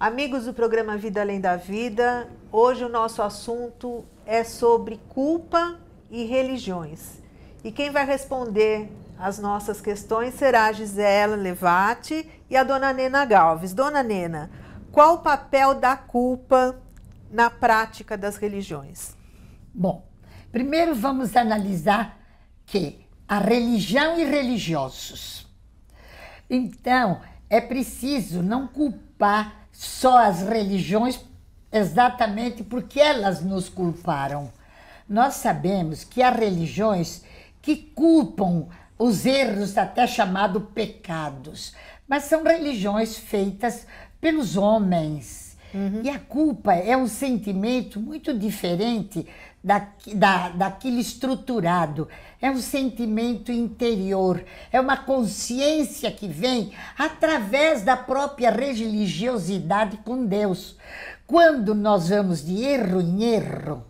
Amigos do programa Vida Além da Vida, hoje o nosso assunto é sobre culpa e religiões. E quem vai responder as nossas questões será a Gisela Levati e a dona Nena Galves. Dona Nena, qual o papel da culpa na prática das religiões? Bom, primeiro vamos analisar que a religião e religiosos. Então, é preciso não culpar só as religiões exatamente porque elas nos culparam. Nós sabemos que há religiões que culpam os erros até chamados pecados, mas são religiões feitas pelos homens. Uhum. E a culpa é um sentimento muito diferente da, da, daquilo estruturado. É um sentimento interior, é uma consciência que vem através da própria religiosidade com Deus. Quando nós vamos de erro em erro,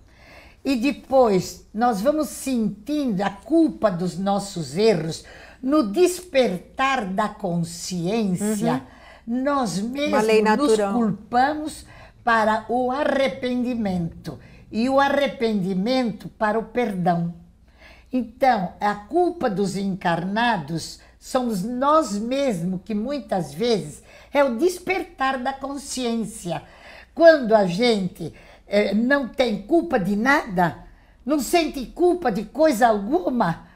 e depois nós vamos sentindo a culpa dos nossos erros no despertar da consciência, uhum. nós mesmos nos culpamos para o arrependimento e o arrependimento para o perdão. Então, a culpa dos encarnados somos nós mesmos que muitas vezes é o despertar da consciência. Quando a gente eh, não tem culpa de nada, não sente culpa de coisa alguma,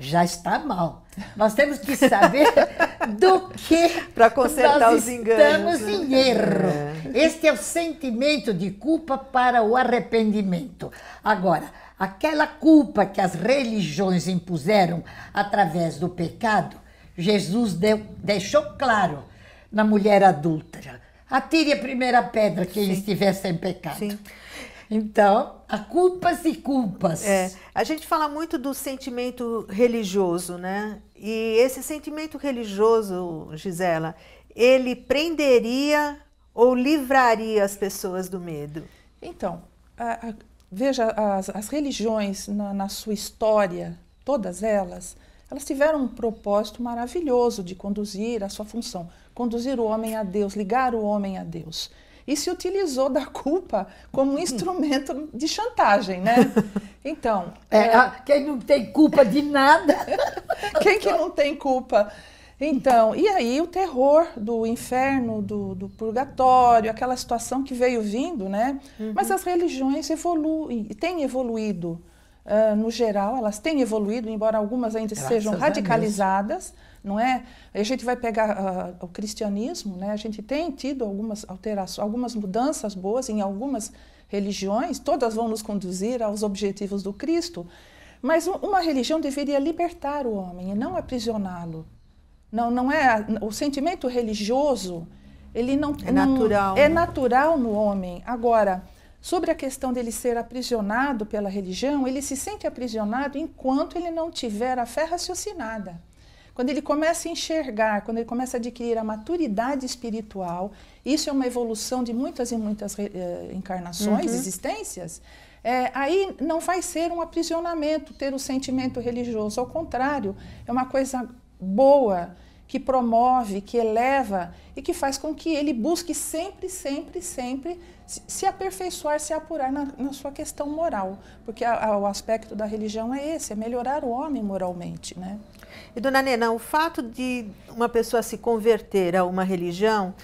já está mal. Nós temos que saber do que para consertar nós os enganos. Estamos em erro. É. Este é o sentimento de culpa para o arrependimento. Agora, aquela culpa que as religiões impuseram através do pecado, Jesus deu, deixou claro na mulher adúltera. Atire a primeira pedra quem Sim. estiver sem pecado. Sim. Então, há culpas e culpas. É, a gente fala muito do sentimento religioso, né? E esse sentimento religioso, Gisela, ele prenderia ou livraria as pessoas do medo? Então, a, a, veja, as, as religiões na, na sua história, todas elas, elas tiveram um propósito maravilhoso de conduzir a sua função, conduzir o homem a Deus, ligar o homem a Deus e se utilizou da culpa como um instrumento de chantagem, né? Então. É, é... Quem não tem culpa de nada. quem que não tem culpa? Então, e aí o terror do inferno, do, do purgatório, aquela situação que veio vindo, né? Uhum. Mas as religiões evoluem, têm evoluído. Uh, no geral, elas têm evoluído, embora algumas ainda Graças sejam radicalizadas não é? A gente vai pegar uh, o cristianismo, né? A gente tem tido algumas alterações, algumas mudanças boas em algumas religiões, todas vão nos conduzir aos objetivos do Cristo, mas uma religião deveria libertar o homem e não aprisioná-lo. Não, não é o sentimento religioso, ele não é natural. Não, é natural no homem. Agora, sobre a questão dele ser aprisionado pela religião, ele se sente aprisionado enquanto ele não tiver a fé raciocinada. Quando ele começa a enxergar, quando ele começa a adquirir a maturidade espiritual, isso é uma evolução de muitas e muitas eh, encarnações, uhum. existências, é, aí não vai ser um aprisionamento ter o sentimento religioso, ao contrário, é uma coisa boa, que promove, que eleva e que faz com que ele busque sempre, sempre, sempre se, se aperfeiçoar, se apurar na, na, sua questão moral. Porque a, a, o aspecto da religião é esse, é melhorar o homem moralmente, né? E, dona Nena, o fato de uma pessoa se converter a uma religião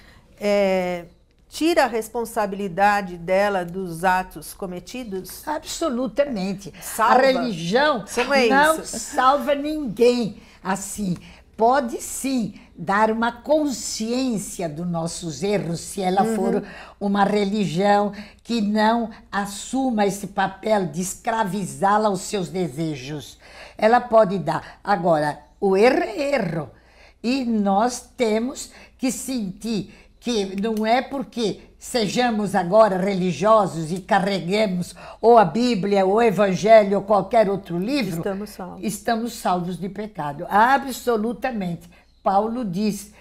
é, tira a responsabilidade dela dos atos cometidos? Absolutamente. Salva. A religião é não salva ninguém. Assim, pode sim dar uma consciência dos nossos erros se ela uhum. for uma religião que não assuma esse papel de escravizá-la aos seus desejos. Ela pode dar. Agora, o erro é erro. E nós temos que sentir que não é porque sejamos agora religiosos e carreguemos ou a Bíblia, ou o Evangelho, ou qualquer outro livro, estamos salvos, estamos salvos de pecado. Absolutamente. Paulo diz,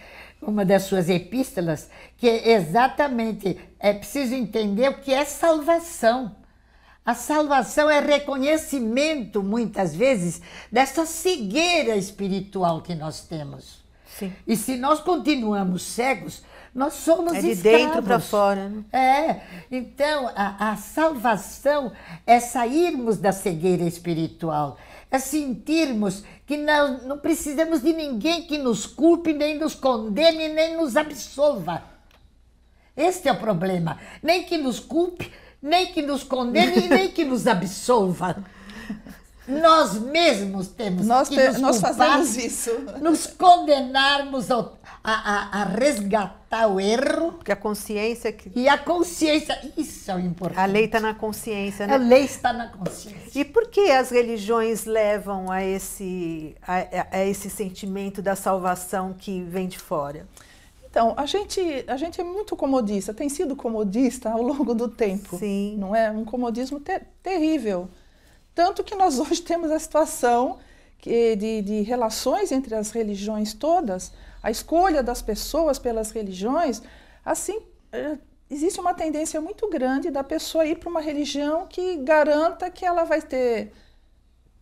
uma das suas epístolas, que exatamente é preciso entender o que é salvação. A salvação é reconhecimento, muitas vezes, dessa cegueira espiritual que nós temos. Sim. E se nós continuamos cegos, nós somos É de escravos. dentro para fora. né? É, então a, a salvação é sairmos da cegueira espiritual, é sentirmos que não, não precisamos de ninguém que nos culpe, nem nos condene, nem nos absolva. Este é o problema. Nem que nos culpe, nem que nos condene, nem que nos absolva. Nós mesmos temos Nós, que te- nos nós culpar, fazemos isso. nos condenarmos ao- a, a- a resgatar o erro Porque a consciência, que e a consciência, isso é o importante. a lei está na consciência, A né? lei está na consciência. E por que as religiões levam a esse, a, a- a esse sentimento da salvação que vem de fora? Então, a gente, a gente é muito comodista, tem sido comodista ao longo do tempo. Sim. Não é? Um comodismo te- terrível. Tanto que nós hoje temos a situação que- de, de relações entre as religiões todas, a escolha das pessoas pelas religiões, assim, eh, existe uma tendência muito grande da pessoa ir para uma religião que garanta que ela vai ter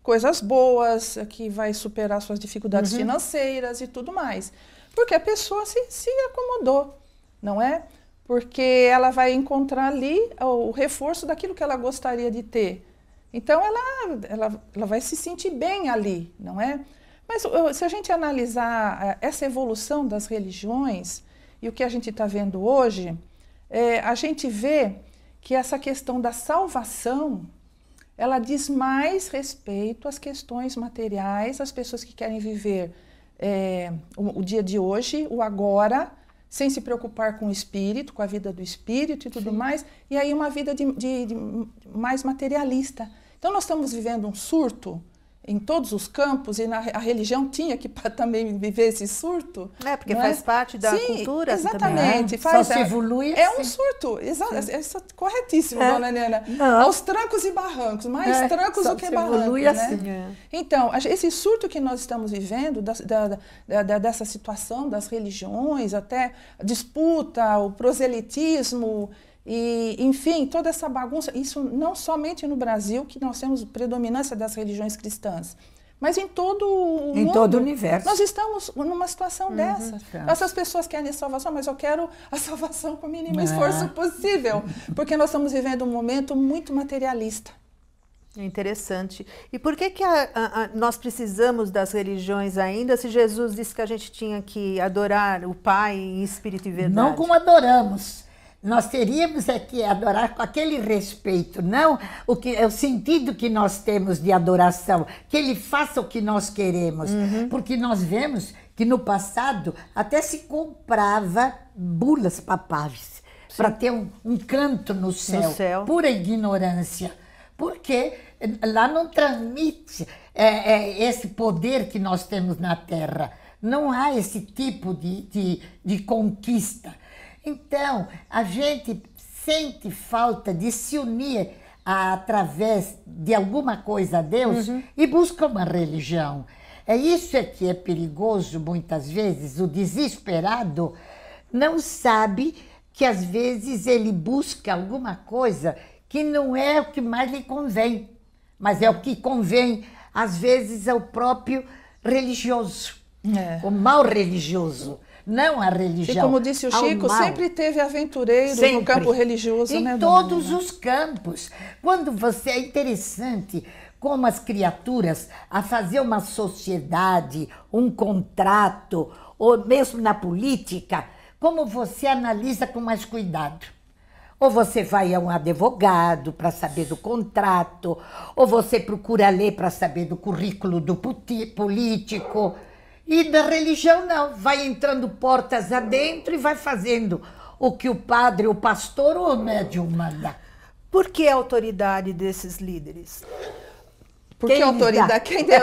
coisas boas, que vai superar suas dificuldades financeiras e tudo mais. Porque a pessoa se, se acomodou, não é? Porque ela vai encontrar ali o, o reforço daquilo que ela gostaria de ter. Então ela, ela, ela vai se sentir bem ali, não é? Mas se a gente analisar uh, essa evolução das religiões e o que a gente está vendo hoje, eh, a gente vê que essa questão da salvação ela diz mais respeito às questões materiais, às pessoas que querem viver eh, o, o dia de hoje, o agora, sem se preocupar com o espírito, com a vida do espírito e tudo mais, e aí uma vida de, de- de mais materialista. Então nós estamos vivendo um surto em todos os campos e na, a religião tinha que também viver esse surto. É, porque não faz parte da Sim, cultura também. Exatamente. É, faz, só se evolui É assim. um surto, exato. É, é corretíssimo, É. dona Nena. Não. Aos trancos e barrancos, mais É, trancos só do que barrancos. evolui né? assim. É. Então, a- esse surto que nós estamos vivendo, da, da- da- da- dessa situação das religiões, até a disputa, o proselitismo, e, enfim, toda essa bagunça, isso não somente no Brasil, que nós temos predominância das religiões cristãs, mas em todo o Em mundo. todo o universo. Nós estamos numa situação dessa. estamos. Essas pessoas querem salvação, mas eu quero a salvação com o mínimo Ah. esforço possível, porque nós estamos vivendo um momento muito materialista. É interessante. E por que, que a- a- a- nós precisamos das religiões ainda se Jesus disse que a gente tinha que adorar o Pai em espírito e verdade? Não como adoramos. Nós teríamos é que adorar com aquele respeito, não o que é o sentido que nós temos de adoração, que ele faça o que nós queremos, porque nós vemos que no passado até se comprava bulas papais para ter um, um canto no céu, céu. pura ignorância, porque lá não transmite é, é, esse poder que nós temos na Terra. Não há esse tipo de, de, de conquista. Então, a gente sente falta de se unir a- através de alguma coisa a Deus e busca uma religião. É isso é que é perigoso muitas vezes. O desesperado não sabe que às vezes ele busca alguma coisa que não é o que mais lhe convém, mas é o que convém às vezes ao próprio religioso, É. o mal religioso, não a E religião. como disse o Chico, mal. sempre teve aventureiros no Sempre. campo religioso, Em né, dona todos os campos. Quando você é interessante como as criaturas a fazer uma sociedade, um contrato, ou mesmo na política, como você analisa com mais cuidado. Ou você vai a um advogado para saber do contrato, ou você procura ler para saber do currículo do político. E da religião não, vai entrando portas adentro e vai fazendo o que o padre, o pastor ou o médium manda. Por que a autoridade desses líderes? Porque Quem autoridade. Quem deu...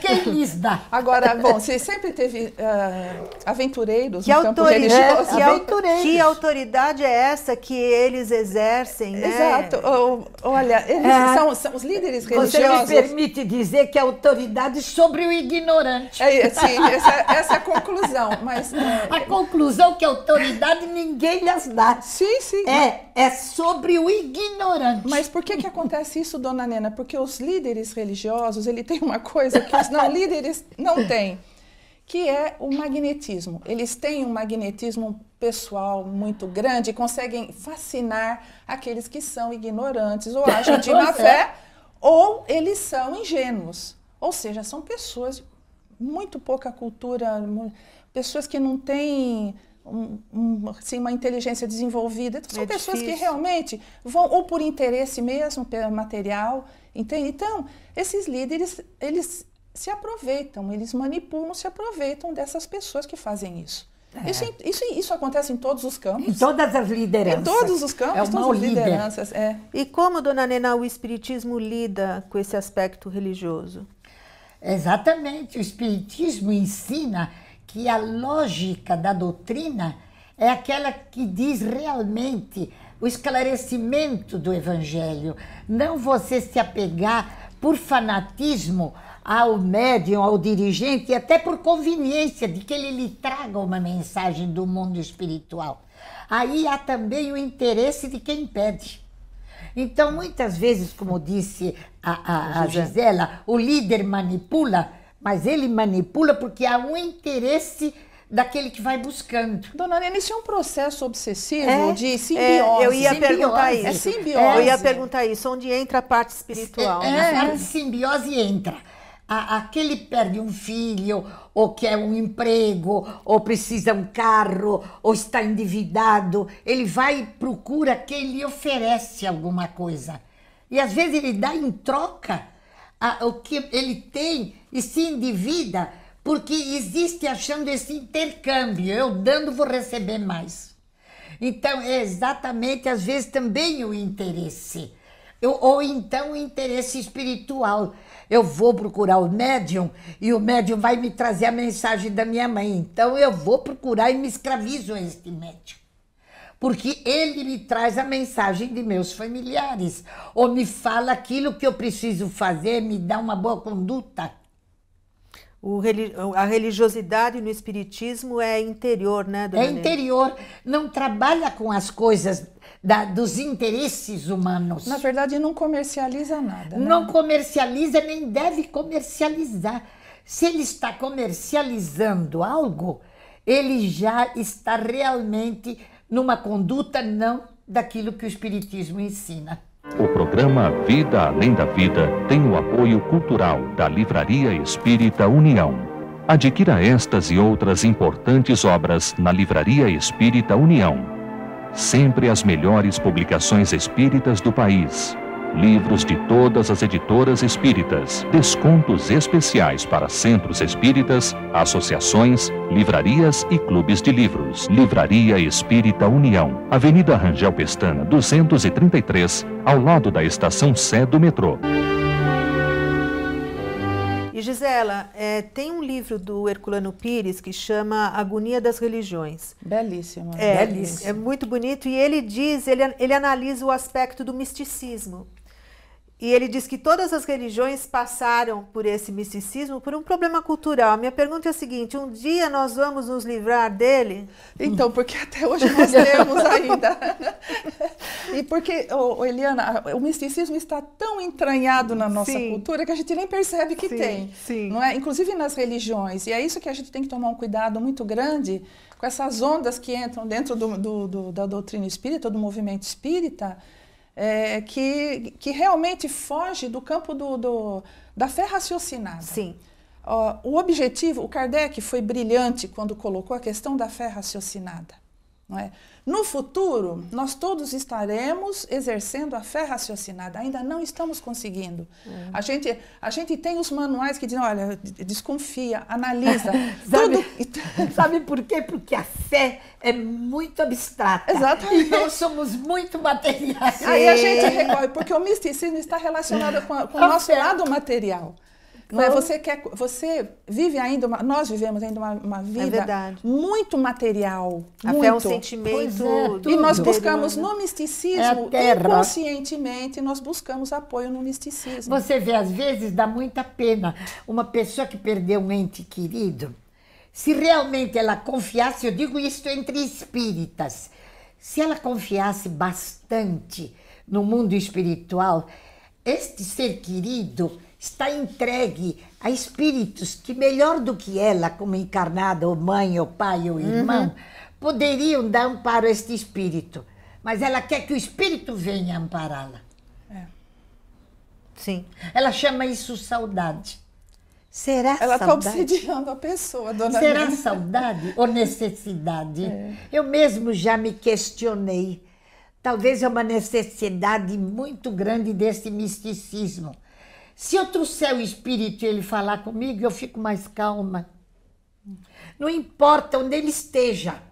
Quem lhes dá? Agora, bom, você sempre teve ah, aventureiros Que, no campo religioso. que, au- Aventureiros. que autoridade é essa que eles exercem? Né? Exato. O- olha, eles É. são, são os líderes Você me religiosos. permite dizer que é autoridade sobre o ignorante. É, sim, essa, essa é a conclusão. Mas, é, A conclusão que autoridade ninguém lhes dá. sim, sim. É, é sobre o ignorante. Mas por que, que acontece isso, dona Nena? Porque os líderes religiosos, ele tem uma coisa que os não líderes não têm, que é o magnetismo. Eles têm um magnetismo pessoal muito grande e conseguem fascinar aqueles que são ignorantes ou agem de má fé ou eles são ingênuos. Ou seja, são pessoas de muito pouca cultura, pessoas que não têm um, um, assim, uma inteligência desenvolvida. São é pessoas difícil. que realmente vão ou por interesse mesmo material, entende? Então, esses líderes, eles se aproveitam, eles manipulam, se aproveitam dessas pessoas que fazem isso. É. Isso, isso, isso acontece em todos os campos. Em todas as lideranças. Em todos os campos, é todas as líder. lideranças. É. E como, dona Nena, o Espiritismo lida com esse aspecto religioso? Exatamente. O Espiritismo ensina que a lógica da doutrina é aquela que diz realmente o esclarecimento do Evangelho. Não você se apegar por fanatismo ao médium, ao dirigente, e até por conveniência de que ele lhe traga uma mensagem do mundo espiritual. Aí há também o interesse de quem pede. Então, muitas vezes, como disse a, a, a Gisela, o líder manipula, mas ele manipula porque há um interesse daquele que vai buscando. Dona Nena, isso é um processo obsessivo é, de simbiose. É, eu ia simbiose. perguntar isso. É simbiose. Eu ia perguntar isso, onde entra a parte espiritual. É, né? A parte simbiose entra a, aquele perde um filho, ou quer um emprego, ou precisa um carro, ou está endividado, ele vai e procura quem lhe oferece alguma coisa. E às vezes ele dá em troca a, o que ele tem e se endivida, porque existe achando esse intercâmbio, eu dando vou receber mais. Então é exatamente às vezes também o interesse, ou, ou então o interesse espiritual eu vou procurar o médium e o médium vai me trazer a mensagem da minha mãe. Então eu vou procurar e me escravizo a este médium. Porque ele me traz a mensagem de meus familiares, ou me fala aquilo que eu preciso fazer, me dá uma boa conduta. O, a religiosidade no espiritismo é interior, né, dona É interior, não trabalha com as coisas da, dos interesses humanos. Na verdade, não comercializa nada. Né? Não comercializa nem deve comercializar. Se ele está comercializando algo, ele já está realmente numa conduta não daquilo que o Espiritismo ensina. O programa Vida Além da Vida tem o apoio cultural da Livraria Espírita União. Adquira estas e outras importantes obras na Livraria Espírita União sempre as melhores publicações espíritas do país. Livros de todas as editoras espíritas, descontos especiais para centros espíritas, associações, livrarias e clubes de livros. Livraria Espírita União, Avenida Rangel Pestana, 233, ao lado da estação Sé do metrô. Gisela, é, tem um livro do Herculano Pires que chama Agonia das Religiões. Belíssimo. É, belíssimo. é muito bonito e ele diz, ele, ele analisa o aspecto do misticismo. E ele diz que todas as religiões passaram por esse misticismo por um problema cultural. Minha pergunta é a seguinte: um dia nós vamos nos livrar dele? Então, porque até hoje nós temos ainda. e porque, oh, Eliana, o misticismo está tão entranhado na nossa sim. cultura que a gente nem percebe que sim, tem. Sim. Não é? Inclusive nas religiões. E é isso que a gente tem que tomar um cuidado muito grande com essas ondas que entram dentro do, do, do da doutrina espírita, do movimento espírita é, que, que realmente foge do campo do, do da fé raciocinada. Sim. Uh, o objetivo, o Kardec foi brilhante quando colocou a questão da fé raciocinada. Não é? No futuro, nós todos estaremos exercendo a fé raciocinada. Ainda não estamos conseguindo. Uhum. A, gente, a gente tem os manuais que dizem, olha, desconfia, analisa. sabe, tudo... sabe por quê? Porque a fé é muito abstrata. Exatamente. E nós somos muito materiais. Aí a gente recorre, porque o misticismo está relacionado com, a, com o nosso fé. lado material. Não é? Você quer, você vive ainda, uma, nós vivemos ainda uma, uma vida é muito material. A muito. fé é um sentimento. É, e nós buscamos no misticismo, é inconscientemente, nós buscamos apoio no misticismo. Você vê, às vezes dá muita pena uma pessoa que perdeu um ente querido. Se realmente ela confiasse, eu digo isso entre espíritas, se ela confiasse bastante no mundo espiritual, este ser querido está entregue a espíritos que, melhor do que ela, como encarnada, ou mãe, ou pai, ou irmão, uhum. poderiam dar amparo a este espírito. Mas ela quer que o espírito venha ampará-la. É. Sim. Ela chama isso saudade. Será Ela está obsediando a pessoa, dona Será saudade ou necessidade? É. Eu mesmo já me questionei. Talvez é uma necessidade muito grande desse misticismo. Se eu trouxer o espírito e ele falar comigo, eu fico mais calma. Não importa onde ele esteja.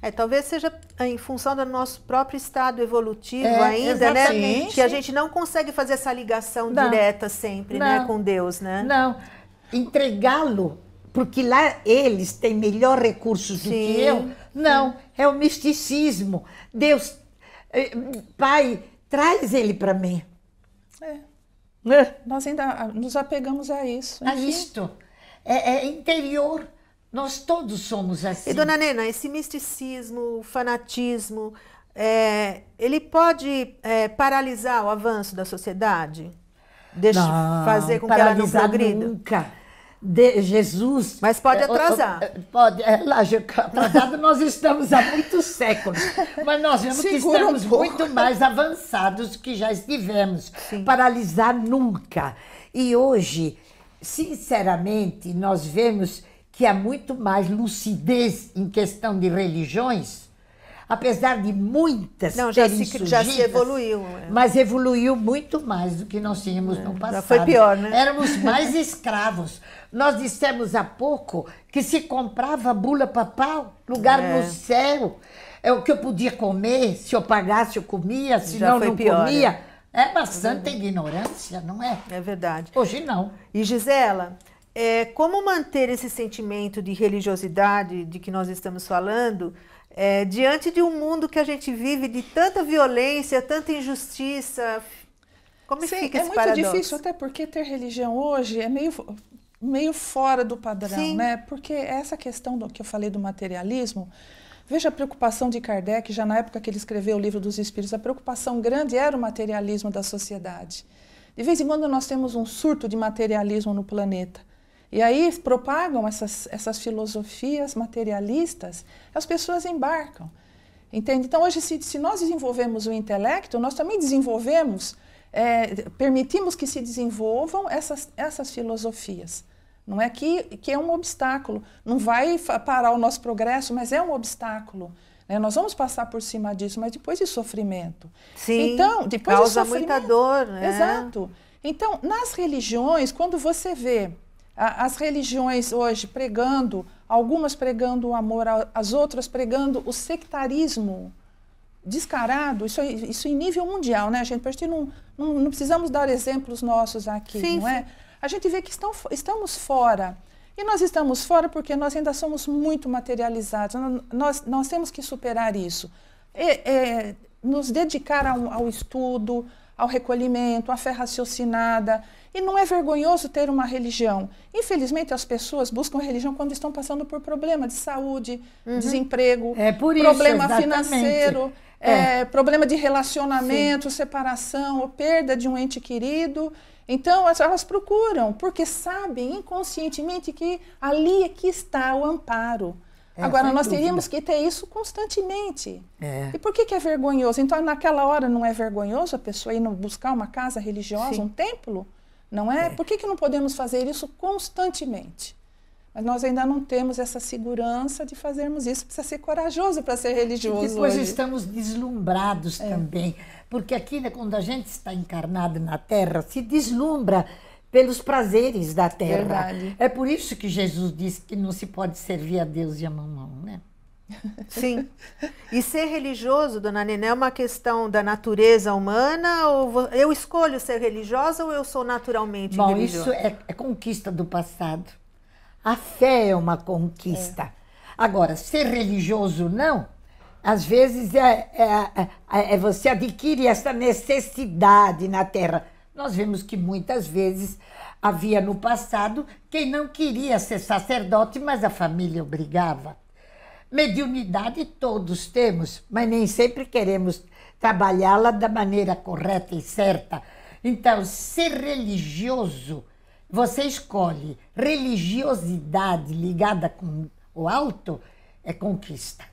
É, talvez seja em função do nosso próprio estado evolutivo é, ainda, né? exatamente. né? Que a gente não consegue fazer essa ligação não, direta sempre, né, não, né, com Deus, né? Não, entregá-lo, porque lá eles têm melhor recursos Sim. do que eu. Não, Sim. é o misticismo. Deus, eh, Pai, traz ele para mim. É. é. Nós ainda nos apegamos a isso. A isto. É, é interior. Nós todos somos assim. E, dona Nena, esse misticismo, fanatismo, é, ele pode é, paralisar o avanço da sociedade? Deixa não, fazer com que ela não progrida? nunca. De Jesus. Mas pode é, atrasar. É, pode, é, atrasado nós estamos há muitos séculos. Mas nós vemos Segura que estamos um muito mais avançados do que já estivemos. Sim. Paralisar nunca. E hoje, sinceramente, nós vemos que há muito mais lucidez em questão de religiões, apesar de muitas Não, já se, surgidas, já se evoluiu. É. Mas evoluiu muito mais do que nós tínhamos é, no passado. Já foi pior, né? Éramos mais escravos. Nós dissemos há pouco que se comprava bula papal, lugar é. no céu. É o que eu podia comer, se eu pagasse eu comia, se já não, não pior, comia. É, é bastante ignorância, não é? É verdade. Hoje não. E Gisela, é, como manter esse sentimento de religiosidade de que nós estamos falando é, diante de um mundo que a gente vive de tanta violência, tanta injustiça? Como Sim, fica esse é muito difícil, até porque ter religião hoje é meio, meio fora do padrão, Sim. né? Porque essa questão do que eu falei do materialismo, veja a preocupação de Kardec, já na época que ele escreveu o livro dos Espíritos, a preocupação grande era o materialismo da sociedade. De vez em quando nós temos um surto de materialismo no planeta. E aí propagam essas, essas filosofias materialistas, as pessoas embarcam. Entende? Então, hoje, se, se nós desenvolvemos o intelecto, nós também desenvolvemos, é, permitimos que se desenvolvam essas, essas filosofias. Não é que, que é um obstáculo, não vai parar o nosso progresso, mas é um obstáculo. Né? Nós vamos passar por cima disso, mas depois de sofrimento. Sim, então, depois causa de muita dor. Né? Exato. Então, nas religiões, quando você vê as religiões hoje pregando, algumas pregando o amor, as outras pregando o sectarismo descarado, isso, isso em nível mundial, né, gente? Porque não, não, não precisamos dar exemplos nossos aqui, sim, não é? Sim. A gente vê que estão, estamos fora. E nós estamos fora porque nós ainda somos muito materializados. Nós, nós temos que superar isso. E, é, nos dedicar ao, ao estudo, ao recolhimento, à fé raciocinada. E não é vergonhoso ter uma religião. Infelizmente, as pessoas buscam religião quando estão passando por problema de saúde, uhum. desemprego, é problema isso, financeiro, é. É, problema de relacionamento, Sim. separação ou perda de um ente querido. Então, elas procuram, porque sabem inconscientemente que ali é que está o amparo. É, Agora, nós dúvida. teríamos que ter isso constantemente. É. E por que, que é vergonhoso? Então, naquela hora não é vergonhoso a pessoa ir buscar uma casa religiosa, Sim. um templo? Não é? é? Por que, que não podemos fazer isso constantemente? Mas nós ainda não temos essa segurança de fazermos isso. Precisa ser corajoso para ser religioso. E depois hoje. estamos deslumbrados é. também. Porque aqui, né, quando a gente está encarnado na Terra, se deslumbra pelos prazeres da Terra. Verdade. É por isso que Jesus disse que não se pode servir a Deus e a mamão, né? Sim. E ser religioso, dona Nené, é uma questão da natureza humana? Ou eu escolho ser religiosa ou eu sou naturalmente Bom, religiosa? Bom, isso é, é, conquista do passado. A fé é uma conquista. É. Agora, ser religioso não, às vezes é, é, é, é você adquire essa necessidade na Terra. Nós vemos que muitas vezes havia no passado quem não queria ser sacerdote, mas a família obrigava. Mediunidade todos temos, mas nem sempre queremos trabalhá-la da maneira correta e certa. Então, ser religioso, você escolhe religiosidade ligada com o alto, é conquista.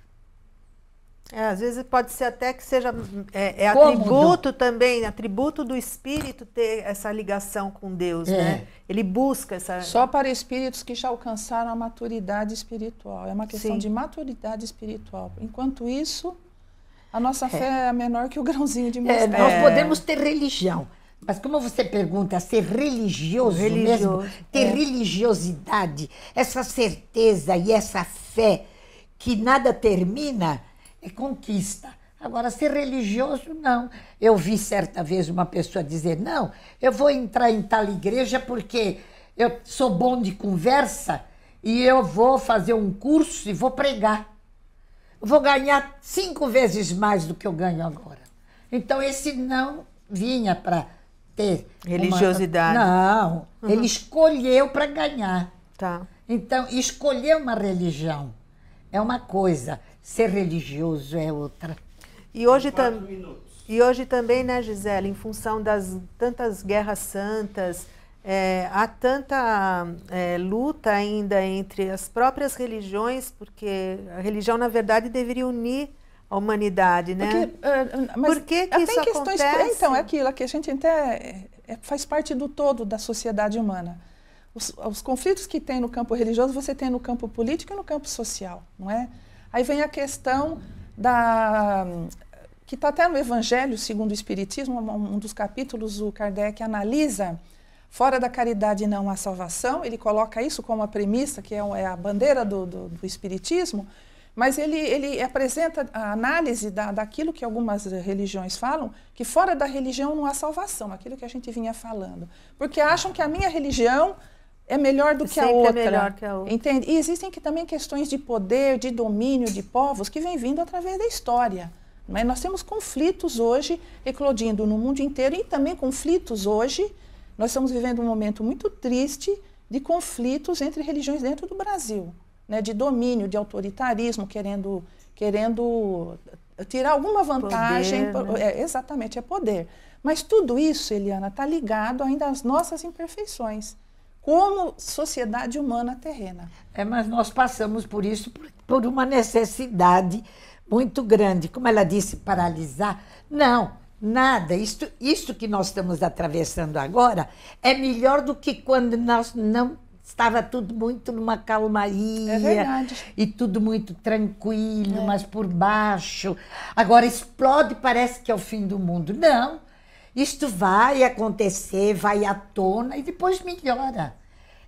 É, às vezes pode ser até que seja é, é atributo também, atributo do espírito ter essa ligação com Deus, é. né? Ele busca essa. Só para espíritos que já alcançaram a maturidade espiritual. É uma questão Sim. de maturidade espiritual. Enquanto isso, a nossa é. fé é menor que o grãozinho de é, mostarda. nós podemos ter religião, mas como você pergunta, ser religioso, religioso mesmo, ter é. religiosidade, essa certeza e essa fé que nada termina é conquista. Agora, ser religioso, não. Eu vi certa vez uma pessoa dizer: não, eu vou entrar em tal igreja porque eu sou bom de conversa e eu vou fazer um curso e vou pregar. Vou ganhar cinco vezes mais do que eu ganho agora. Então, esse não vinha para ter. Religiosidade. Uma... Não, uhum. ele escolheu para ganhar. Tá. Então, escolher uma religião é uma coisa ser religioso é outra. E hoje, tam e hoje também, né, Gisele, em função das tantas guerras santas, é, há tanta é, luta ainda entre as próprias religiões, porque a religião, na verdade, deveria unir a humanidade, né? Porque, uh, mas Por que, que isso questões, acontece? Então, é aquilo que a gente até é, faz parte do todo da sociedade humana. Os, os conflitos que tem no campo religioso, você tem no campo político e no campo social, não é? Aí vem a questão da que está até no Evangelho segundo o Espiritismo, um dos capítulos o Kardec analisa fora da caridade não há salvação. Ele coloca isso como a premissa, que é, é a bandeira do, do, do Espiritismo, mas ele, ele apresenta a análise da, daquilo que algumas religiões falam, que fora da religião não há salvação, aquilo que a gente vinha falando. Porque acham que a minha religião é melhor do que a outra. É melhor que a outra. Entende? E existem que, também questões de poder, de domínio de povos que vem vindo através da história. Mas nós temos conflitos hoje eclodindo no mundo inteiro e também conflitos hoje. Nós estamos vivendo um momento muito triste de conflitos entre religiões dentro do Brasil, né? de domínio, de autoritarismo, querendo, querendo tirar alguma vantagem. Poder, né? é, exatamente, é poder. Mas tudo isso, Eliana, está ligado ainda às nossas imperfeições como sociedade humana terrena. É, mas nós passamos por isso por, uma necessidade muito grande. Como ela disse, paralisar. Não, nada. Isto, isto que nós estamos atravessando agora é melhor do que quando nós não estava tudo muito numa calmaria. É verdade. E tudo muito tranquilo, é. mas por baixo. Agora explode, parece que é o fim do mundo. Não. Isto vai acontecer, vai à tona e depois melhora.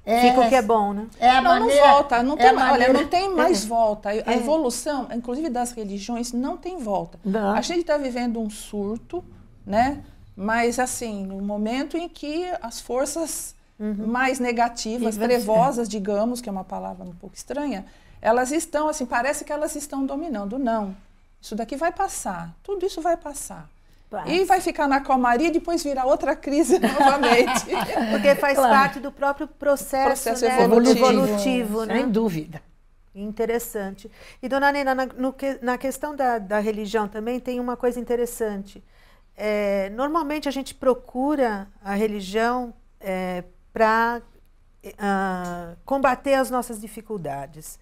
É, Fica o que é bom, né? É a não, maneira, não volta. Não tem, é maneira, olha, não tem mais é, volta. A é. evolução, inclusive das religiões, não tem volta. Não. A gente está vivendo um surto, né? Mas, assim, no momento em que as forças uhum. mais negativas, trevosas, digamos, que é uma palavra um pouco estranha, elas estão, assim, parece que elas estão dominando. Não. Isso daqui vai passar. Tudo isso vai passar. E vai ficar na calmaria e depois virar outra crise novamente. Porque faz claro. parte do próprio processo, processo né? evolutivo, evolutivo né? Sem dúvida. Interessante. E, dona Nena, na, no, na questão da, da, religião também tem uma coisa interessante. É, normalmente a gente procura a religião é, para uh, ah, combater as nossas dificuldades.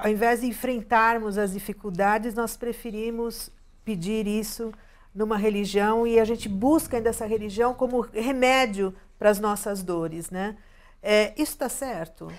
Ao invés de enfrentarmos as dificuldades, nós preferimos pedir isso numa religião e a gente busca ainda essa religião como remédio para as nossas dores, né? É, isso está certo?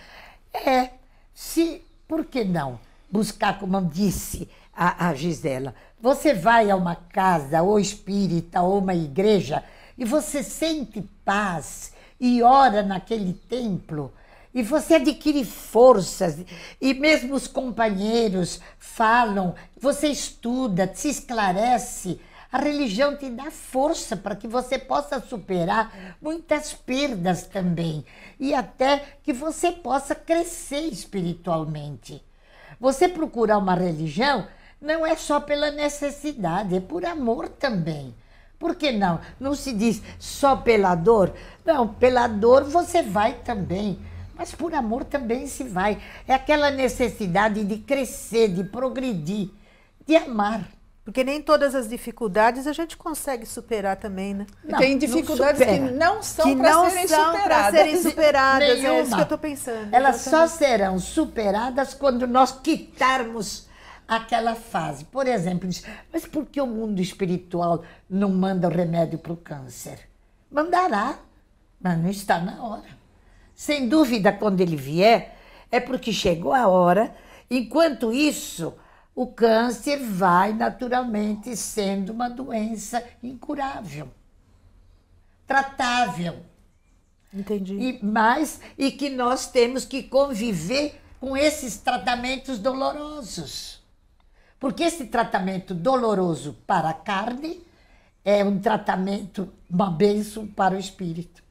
É, se, por que não buscar, como disse a, a Gisela, você vai a uma casa ou espírita ou uma igreja e você sente paz e ora naquele templo e você adquire forças e mesmo os companheiros falam, você estuda, se esclarece, a religião te dá força para que você possa superar muitas perdas também e até que você possa crescer espiritualmente. Você procurar uma religião não é só pela necessidade, é por amor também. Por que não? Não se diz só pela dor. Não, pela dor você vai também. Mas por amor também se vai. É aquela necessidade de crescer, de progredir, de amar. Porque nem todas as dificuldades a gente consegue superar também, né? Não, Tem dificuldades que não são para serem superadas. serem superadas. Nenhuma. É isso que eu estou pensando. Elas exatamente. só serão superadas quando nós quitarmos aquela fase. Por exemplo, mas por que o mundo espiritual não manda o remédio para o câncer? Mandará, mas não está na hora. Sem dúvida, quando ele vier, é porque chegou a hora. Enquanto isso, o câncer vai naturalmente sendo uma doença incurável, tratável. Entendi. E mais e que nós temos que conviver com esses tratamentos dolorosos. Porque esse tratamento doloroso para a carne é um tratamento, uma bênção para o espírito.